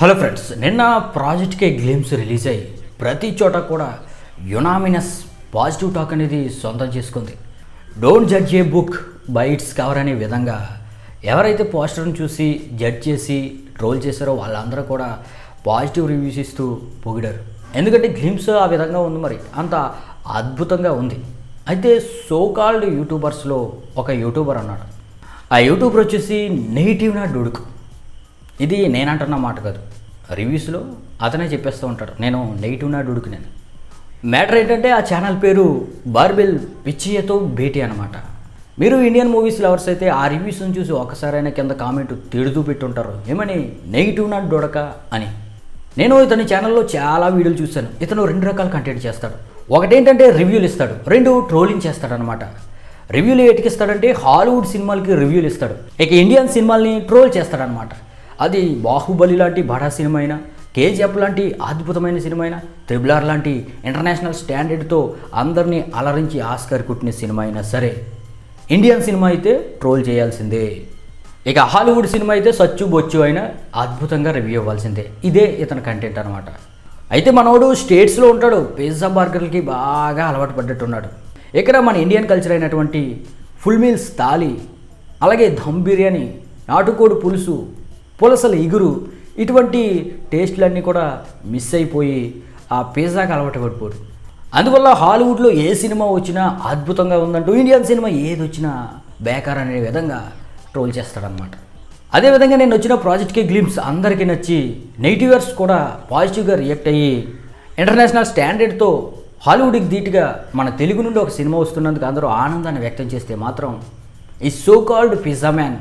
Hello friends నిన్న ప్రాజెక్ట్కి glimpse release అయ్యి ప్రతి చోట కూడా యునామినస్ పాజిటివ్ టాక్ అనేది సొంతం చేసుకుంది. Don't judge a book by its cover అనే విధంగా ఎవరైతే పోస్టర్ని చూసి జడ్జ్ చేసి ట్రోల్ చేశారో వాళ్ళందరూ కూడా పాజిటివ్ రివ్యూస్ ఇస్తూ పొగిడారు. ఎందుకంటే గ్లిమ్స్ ఆ విధంగా ఉంది మరి అంత అద్భుతంగా ఉంది. అయితే సో కాల్డ్ యూట్యూబర్స్లో ఒక యూట్యూబర్ అన్నాడు. ఆ యూట్యూబర్ వచ్చేసి నెగిటివ్ నా డుడుకు? ఇది నేనంటున్న మాట కాదు. రివ్యూస్లో అతనే చెప్పేస్తూ ఉంటాడు. నేను నెగిటివ్ నా డుడుకు మ్యాటర్ ఏంటంటే ఆ ఛానల్ పేరు బార్బెల్ పిచ్చియతో భేటీ అనమాట మీరు ఇండియన్ మూవీస్ లవర్స్ అయితే ఆ రివ్యూస్ని చూసి ఒక్కసారైనా కింద కామెంట్ తిడుతూ పెట్టుంటారు. ఏమని? నెగిటివ్ నాట్ డొడక అని. నేను ఇతని ఛానల్లో చాలా వీడియోలు చూశాను. ఇతను రెండు రకాల కంటెంట్ చేస్తాడు. ఒకటేంటంటే రివ్యూలు ఇస్తాడు. రెండు ట్రోలింగ్ చేస్తాడనమాట రివ్యూలు ఎటుకిస్తాడంటే హాలీవుడ్ సినిమాలకి రివ్యూలు ఇస్తాడు. ఇక ఇండియన్ సినిమాల్ని ట్రోల్ చేస్తాడనమాట అది బాహుబలి లాంటి బడా సినిమా అయినా కేజీఎఫ్ లాంటి అద్భుతమైన సినిమా అయినా త్రిబుల్ ఆర్ లాంటి ఇంటర్నేషనల్ స్టాండర్డ్తో అందరినీ అలరించి ఆస్కర్ కుట్టిన సినిమా అయినా సరే ఇండియన్ సినిమా అయితే ట్రోల్ చేయాల్సిందే. ఇక హాలీవుడ్ సినిమా అయితే సచ్చు బొచ్చు అయినా అద్భుతంగా రివ్యూ ఇవ్వాల్సిందే. ఇదే ఇతని కంటెంట్ అనమాట అయితే మనోడు స్టేట్స్లో ఉంటాడు పిజ్జా బర్గర్లకి బాగా అలవాటు పడ్డట్టున్నాడు. ఇక్కడ మన ఇండియన్ కల్చర్ అయినటువంటి ఫుల్ మీల్స్ తాలి అలాగే ధమ్ బిర్యానీ నాటుకోడి పులుసు పులసల ఇగురు. ఇటువంటి టేస్ట్లన్నీ కూడా మిస్ అయిపోయి ఆ పిజ్జాకి అలవాటు పడిపోడు అందువల్ల హాలీవుడ్లో ఏ సినిమా వచ్చినా అద్భుతంగా ఉందంటూ ఇండియన్ సినిమా ఏది వచ్చినా బేకార్ అనే విధంగా ట్రోల్ చేస్తాడనమాట అదేవిధంగా నేను వచ్చిన ప్రాజెక్ట్కి గ్లిమ్స్ అందరికీ నచ్చి నెగిటివర్స్ కూడా పాజిటివ్గా రియాక్ట్ అయ్యి ఇంటర్నేషనల్ స్టాండర్డ్తో హాలీవుడ్కి ధీటుగా మన తెలుగు నుండి ఒక సినిమా వస్తున్నందుకు అందరూ ఆనందాన్ని వ్యక్తం చేస్తే మాత్రం ఈ so called pizza man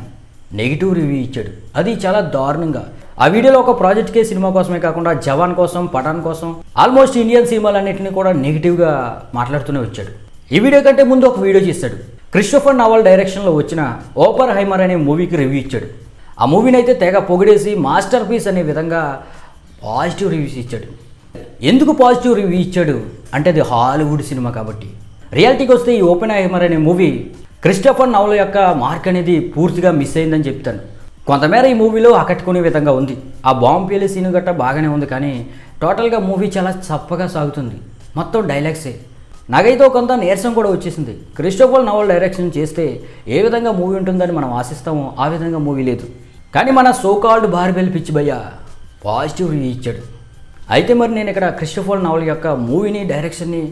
negative review ఇచ్చాడు. అది చాలా దారుణంగా. ఆ వీడియోలో ఒక ప్రాజెక్ట్కే సినిమా కోసమే కాకుండా జవాన్ కోసం పఠాన్ కోసం ఆల్మోస్ట్ ఇండియన్ సినిమాలన్నింటినీ కూడా నెగిటివ్గా మాట్లాడుతూనే వచ్చాడు. ఈ వీడియో కంటే ముందు ఒక వీడియో చేశాడు క్రిస్టోఫర్ నవల్ డైరెక్షన్లో వచ్చిన ఓపర్ హైమర్ అనే మూవీకి రివ్యూ ఇచ్చాడు. ఆ మూవీని అయితే తెగ పొగిడేసి మాస్టర్ పీస్ అనే విధంగా పాజిటివ్ రివ్యూస్ ఇచ్చాడు. ఎందుకు పాజిటివ్ రివ్యూ ఇచ్చాడు? అంటే అది హాలీవుడ్ సినిమా కాబట్టి. రియాలిటీకి వస్తే ఈ ఓపెన్ హైమర్ అనే మూవీ క్రిస్టఫర్ నవల యొక్క మార్క్ అనేది పూర్తిగా మిస్ అయిందని చెప్తాను. కొంతమేర ఈ మూవీలో ఆకట్టుకునే విధంగా ఉంది. ఆ బాంబు పేలి సీన్ గట్ట బాగానే ఉంది కానీ టోటల్గా మూవీ చాలా చప్పగా సాగుతుంది. మొత్తం డైలాగ్సే. నాకైతే కొంత నీరసం కూడా వచ్చేసింది. క్రిస్టోఫర్ నవల్ డైరెక్షన్ చేస్తే ఏ విధంగా మూవీ ఉంటుందని మనం ఆశిస్తామో ఆ విధంగా మూవీ లేదు. కానీ మన సోకాల్డ్ బార్బెల్ పిచ్చి భయ్య పాజిటివ్ రివ్యూ ఇచ్చాడు. అయితే మరి నేను ఇక్కడ క్రిస్టోఫర్ నవల్ యొక్క మూవీని డైరెక్షన్ని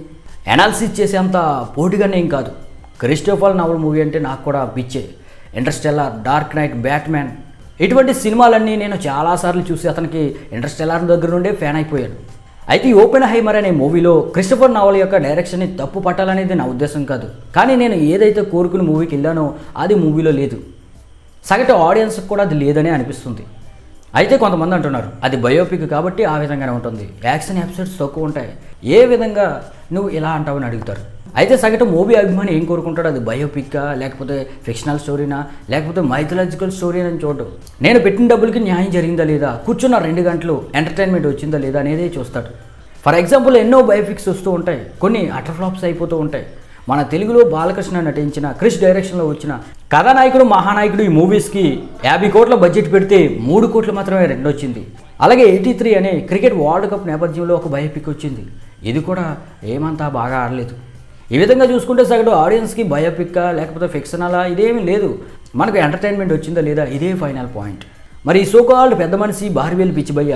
అనాలిసిస్ చేసేంత పోటీగానే ఏం కాదు. క్రిస్టోఫల్ నవల్ మూవీ అంటే నాకు కూడా పిచ్చే. ఇంటర్స్టెల్లార్ డార్క్ నైట్ బ్యాట్మ్యాన్ ఇటువంటి సినిమాలన్నీ నేను చాలాసార్లు చూసి అతనికి ఇంటర్స్టెల్లార్ దగ్గర నుండే ఫ్యాన్ అయిపోయాను. అయితే ఈ ఓపెన్ హైమర్ అనే మూవీలో క్రిస్టఫర్ నావల్ యొక్క డైరెక్షన్ని తప్పు పట్టాలనేది నా ఉద్దేశం కాదు. కానీ నేను ఏదైతే కోరుకుని మూవీకి వెళ్ళానో అది మూవీలో లేదు. సగటు ఆడియన్స్కి కూడా అది లేదనే అనిపిస్తుంది. అయితే కొంతమంది అంటున్నారు అది బయోపిక్ కాబట్టి ఆ విధంగానే ఉంటుంది. యాక్షన్ ఎపిసోడ్స్ తక్కువ ఉంటాయి. ఏ విధంగా నువ్వు ఇలా అంటావని అడుగుతారు. అయితే సగటు మూవీ అభిమాని ఏం కోరుకుంటాడు? అది బయోపిక్కా లేకపోతే ఫిక్షనల్ స్టోరీనా లేకపోతే మైథలాజికల్ స్టోరీ అని చూడడం. నేను పెట్టిన డబ్బులకి న్యాయం జరిగిందా లేదా? కూర్చున్న రెండు గంటలు ఎంటర్టైన్మెంట్ వచ్చిందా లేదా అనేది చూస్తాడు. ఫర్ ఎగ్జాంపుల్ ఎన్నో బయోపిక్స్ వస్తూ ఉంటాయి. కొన్ని అటర్ ఫ్లాప్స్ అయిపోతూ ఉంటాయి. మన తెలుగులో బాలకృష్ణ నటించిన క్రిష్ డైరెక్షన్లో వచ్చిన కథానాయకుడు మహానాయకుడు ఈ మూవీస్కి యాభై కోట్ల బడ్జెట్ పెడితే మూడు కోట్లు మాత్రమే రెండు వచ్చింది అలాగే ఎయిటీ త్రీ అనే క్రికెట్ వరల్డ్ కప్ నేపథ్యంలో ఒక బయోపిక్ వచ్చింది. ఇది కూడా ఏమంతా బాగా ఆడలేదు. ఈ విధంగా చూసుకుంటే సగటు ఆడియన్స్కి బయోపిక్కా లేకపోతే ఫిక్షనలా ఇదేమీ లేదు. మనకు ఎంటర్టైన్మెంట్ వచ్చిందా లేదా ఇదే ఫైనల్ పాయింట్. మరి ఈ సోకాల్డ్ పెద్ద మనిషి బార్వేల్ పిచ్చిబయ్య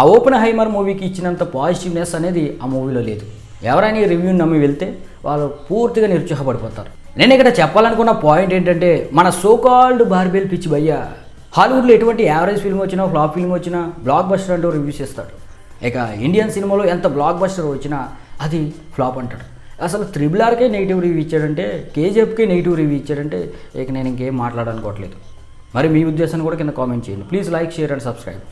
ఆ ఓపెన్ హైమర్ మూవీకి ఇచ్చినంత పాజిటివ్నెస్ అనేది ఆ మూవీలో లేదు. ఎవరైనా ఈ రివ్యూని నమ్మి వెళ్తే వాళ్ళు పూర్తిగా నిరుత్సాహపడిపోతారు. నేను ఇక్కడ చెప్పాలనుకున్న పాయింట్ ఏంటంటే మన సోకాల్డ్ బార్బేల్ పిచ్చి భయ్య హాలీవుడ్లో ఎటువంటి యావరేజ్ ఫిల్మ్ వచ్చినా ఫ్లాప్ ఫిల్మ్ వచ్చినా బ్లాక్ బస్టర్ అంటూ రివ్యూస్ ఇస్తాడు ఇక ఇండియన్ సినిమాలో ఎంత బ్లాక్ బస్టర్ వచ్చినా అది ఫ్లాప్ అంటాడు. అసలు త్రిబుల్ ఆర్కే నెగిటివ్ రివ్యూ ఇచ్చాడంటే కేజీఎఫ్కి నెగిటివ్ రివ్యూ ఇచ్చాడంటే ఇక నేను ఇంకేం మాట్లాడాలనుకోవట్లేదు. మరి మీ ఉద్దేశాన్ని కూడా కింద కామెంట్ చేయండి. Please like share and subscribe.